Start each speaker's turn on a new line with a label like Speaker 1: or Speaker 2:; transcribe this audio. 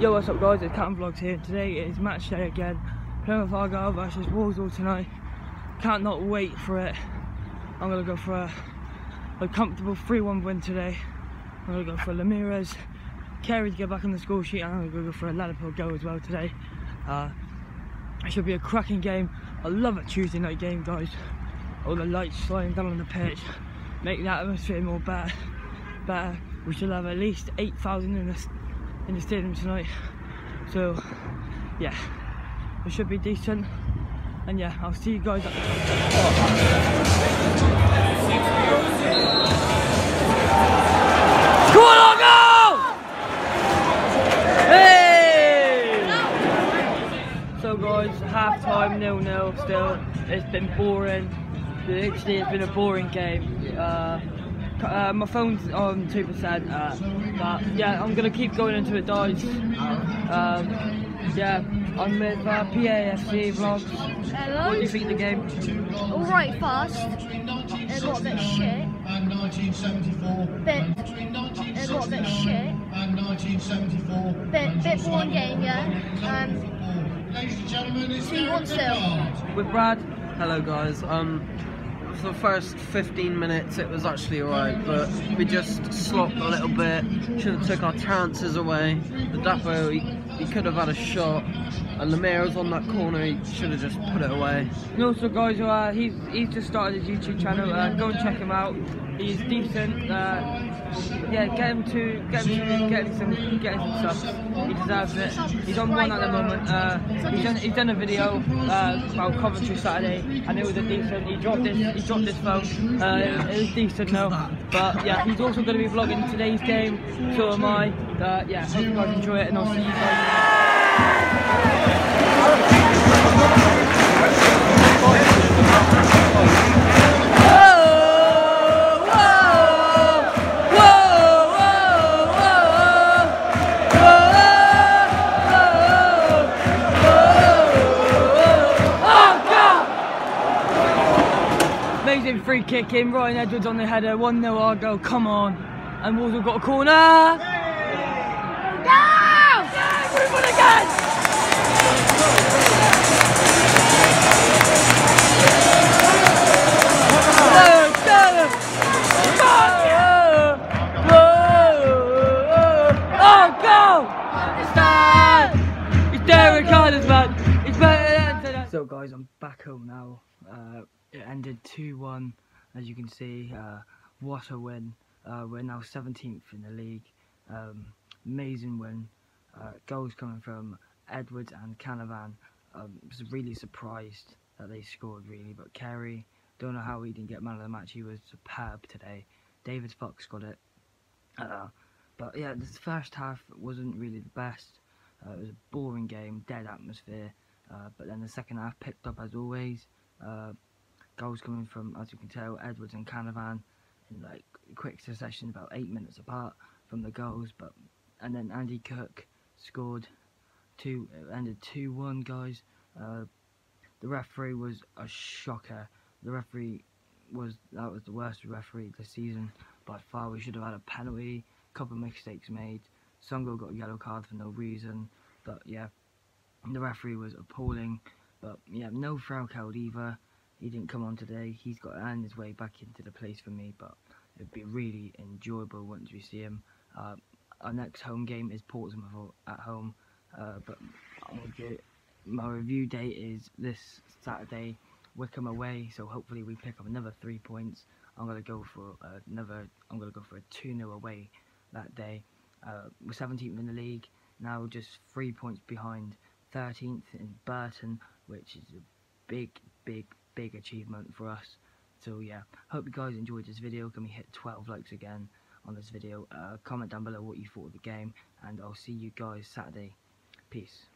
Speaker 1: Yo, what's up guys, it's Captain Vlogs here. Today is match day again. Plymouth Argyle versus Walsall tonight. Can't not wait for it. I'm gonna go for a, a comfortable 3-1 win today. I'm gonna go for Lameiras, Carey to get back on the score sheet, I'm gonna go for a Ladapo go as well today. Uh, it should be a cracking game. I love a Tuesday night game, guys. All the lights sliding down on the pitch, make the atmosphere more better. better. We should have at least 8,000 in the in the stadium tonight. So yeah, it should be decent. And yeah, I'll see you guys at the on! Hey! So guys, half time nil nil still. It's been boring. Actually, it's been a boring game. Uh, uh, my phone's on 2%, uh, but yeah, I'm going to keep going until it dies. Um, yeah, I'm with uh, PAFC Vlogs.
Speaker 2: Hello.
Speaker 1: What do you think of the game?
Speaker 2: Alright, fast. It got a bit shit. Bit. It got a bit shit. Bit, bit boring game, yeah. Um, so you want still?
Speaker 1: With Brad?
Speaker 3: Hello guys. Um, for the first 15 minutes it was actually alright, but we just slopped a little bit. Should have took our chances away. Ladapo, he, he could have had a shot, and was on that corner. He should have just put it away.
Speaker 1: And also, guys, uh, he's he's just started his YouTube channel. Uh, go and check him out. He's decent. Uh, yeah, get him to get him to get him some get him some subs. He deserves it. He's on one at the moment. Uh, he's done he's done a video uh, about Coventry Saturday, and it was a decent. He dropped this he dropped this phone. Uh, it, it was decent though. But yeah, he's also going to be vlogging today's game. So am I. Uh, yeah, hope you guys enjoy it, and I'll see you guys. Amazing free kick in, Ryan Edwards on the header, 1 0 Argo, come on. And Walsall got a corner. Yeah, move on again! Go, go! Go! Go! Oh, go! It's Derek Carter's man. It's better than. So guys, I'm back home now. Uh, it ended 2-1, as you can see. Uh, what a win. Uh, we're now 17th in the league. Um, amazing win. Uh, goals coming from Edwards and Canavan. Um, was really surprised that they scored really, but Carey, don't know how he didn't get man of the match. He was superb today. David Fox got it. Uh, but yeah, the first half wasn't really the best. Uh, it was a boring game, dead atmosphere. Uh, but then the second half picked up as always. Uh, goals coming from, as you can tell, Edwards and Canavan in like quick succession, about eight minutes apart from the goals. But and then Andy Cook scored two. It ended two one, guys. Uh, the referee was a shocker. The referee was that was the worst referee this season by far. We should have had a penalty. a Couple of mistakes made. Songo'o got a yellow card for no reason. But yeah, the referee was appalling. But yeah, no foul called either. He didn't come on today. He's got earn his way back into the place for me. But it'd be really enjoyable once we see him. Uh, our next home game is Portsmouth at home. Uh, but I'll my review date is this Saturday, Wycombe away. So hopefully we pick up another three points. I'm gonna go for another. I'm gonna go for a 2-0 away that day. Uh, we're 17th in the league now, just three points behind 13th in Burton, which is a big, big, big achievement for us. So yeah, hope you guys enjoyed this video. Can we hit 12 likes again on this video? Uh, comment down below what you thought of the game, and I'll see you guys Saturday. Peace.